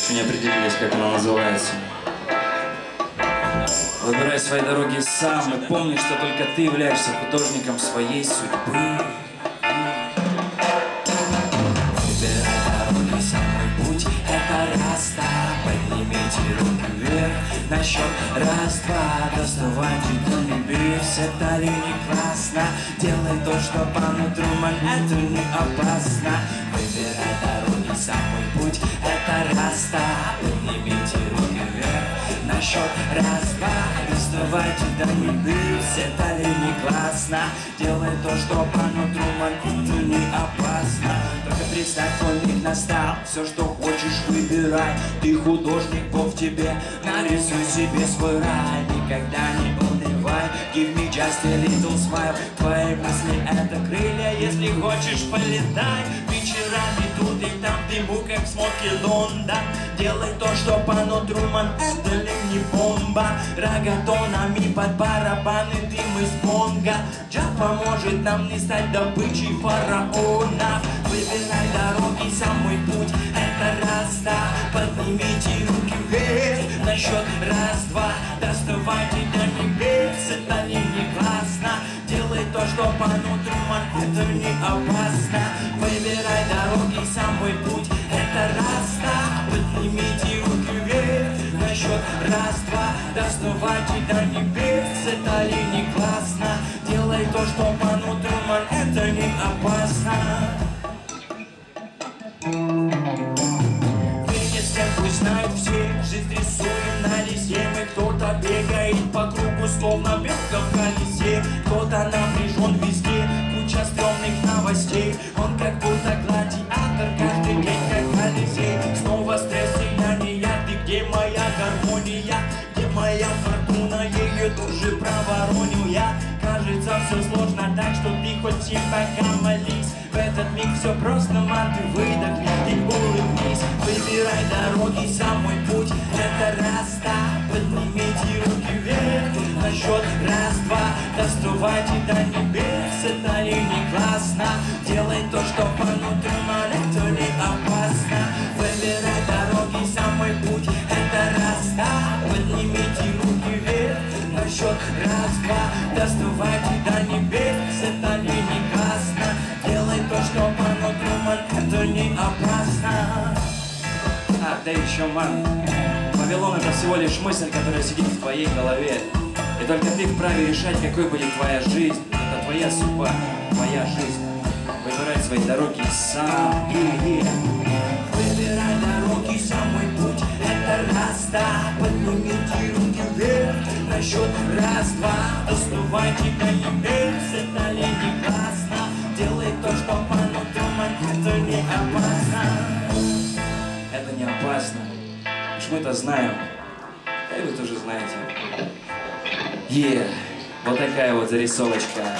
еще не определились, как она называется. Выбирай свои дороги сам и помни, что только ты являешься художником своей судьбы. На счет раз-два, доставайте до небес Это ли не классно? Делай то, что по нутру, это не опасно Выбирай дороги, самый путь Это раз-два, поднимите руки вверх. На счет раз-два, доставайте до небес Это ли не классно? Делай то, что по нутру, ман, это не опасно. Только представь, твой миг настал. Все, что хочешь, выбирай. Ты художник, Бог в тебе. Нарисуй себе свой рай. Никогда не унывай. Give me just a little smile. Твои мысли это крылья. Если хочешь, полетай и там Дыму, как смоки Лондон Делай то, что по нутру, ман Это ли не бомба? Рагатонами под барабаны Дым из бонга Джа поможет нам не стать добычей фараонов. Выбирай дороги, самый путь Это раз-два, поднимите руки вверх На счет раз-два, доставайте до небес Это не классно? Делай то, что по нутру, ман, это не опасно? Выбирай дороги, самый путь Раз-два, доставайте до небес Это ли не классно? Делай то, что по нутру, ман, это не опасно Вынесем, пусть знают все Жизнь рисуем на листе Мы кто-то бегает по кругу Словно белка в колесе Кто-то напряжен везде Куча стрёмных новостей Он как будто гармония? Где моя фортуна? Ее тоже провороню я Кажется все сложно так, что ты хоть пока молись В этот миг все просто, мат, ты выдохни и улыбнись Выбирай дороги, самый путь Это раз-два, поднимите руки вверх На счет раз-два, доставайте до счет раз-два, доставайте до небес Это ли не классно? Делай то, что нутру, ман, это не опасно А, да еще, ман, Вавилон это всего лишь мысль, которая сидит в твоей голове. И только ты вправе решать, какой будет твоя жизнь. Это твоя судьба, твоя жизнь. Выбирай свои дороги сам. Выбирай дороги, самый путь Это руки вверх На счет раз-два, доставайте до небес Это ли не классно? Делай то, что нутру, ман, это не опасно Это не опасно. Уж мы-то знаем. Да и вы тоже знаете. Е, вот такая вот зарисовочка.